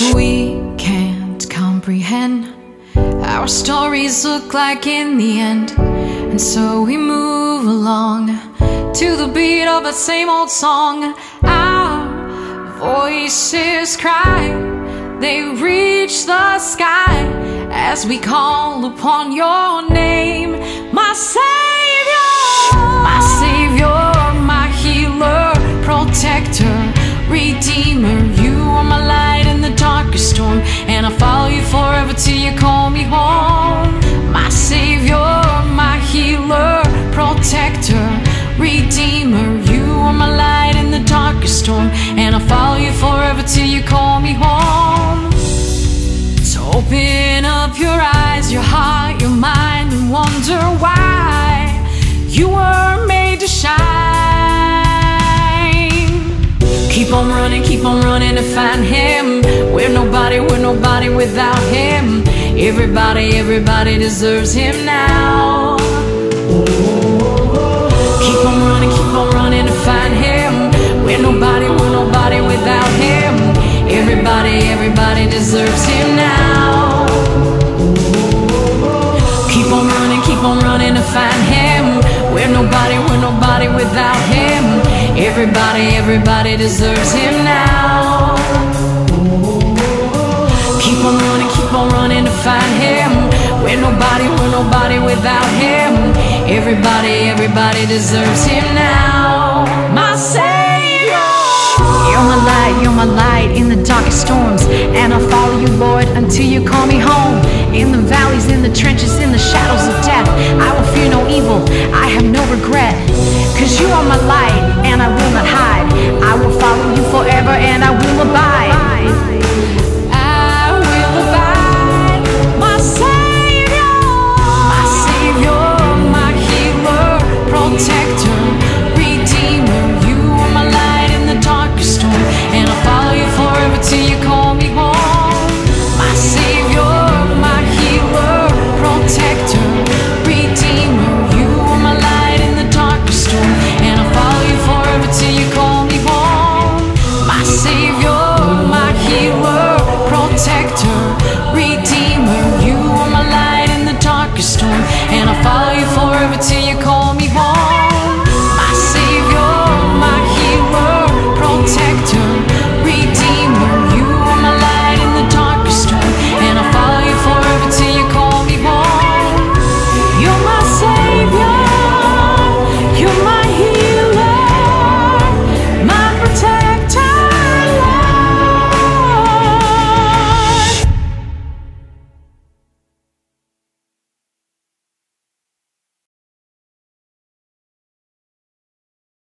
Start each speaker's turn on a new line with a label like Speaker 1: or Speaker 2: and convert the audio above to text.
Speaker 1: We can't comprehend our stories look like in the end. And so we move along to the beat of the same old song. Our voices cry, they reach the sky as we call upon your name, my Savior, my Savior, my healer, protector, redeemer and I'll follow you forever till you call me home. My Savior, my healer, protector, redeemer. You are my light in the darkest storm, and I'll follow you forever till you call me home. So open up your eyes, your heart, your mind, and wonder why you were made to shine. On running, keep on running to find Him. We're nobody, we're nobody without Him. Everybody, everybody deserves Him now. Keep on running, keep on running to find Him. We're nobody, we're nobody without Him. Everybody, everybody deserves Him now. Keep on running, keep on running to find Him. We're nobody, we're nobody without Him. Everybody, everybody deserves him now. Keep on running, keep on running to find him. We're nobody, we're nobody without him. Everybody, everybody deserves him now. My Savior. You're my light, you're my light in the darkest storms. And I'll follow you, Lord, until you call me home. In the valleys, in the trenches, in the shadows of death I will fear no evil, I have no regret Cause you are my light and I will not hide. I will follow you forever and I will abide.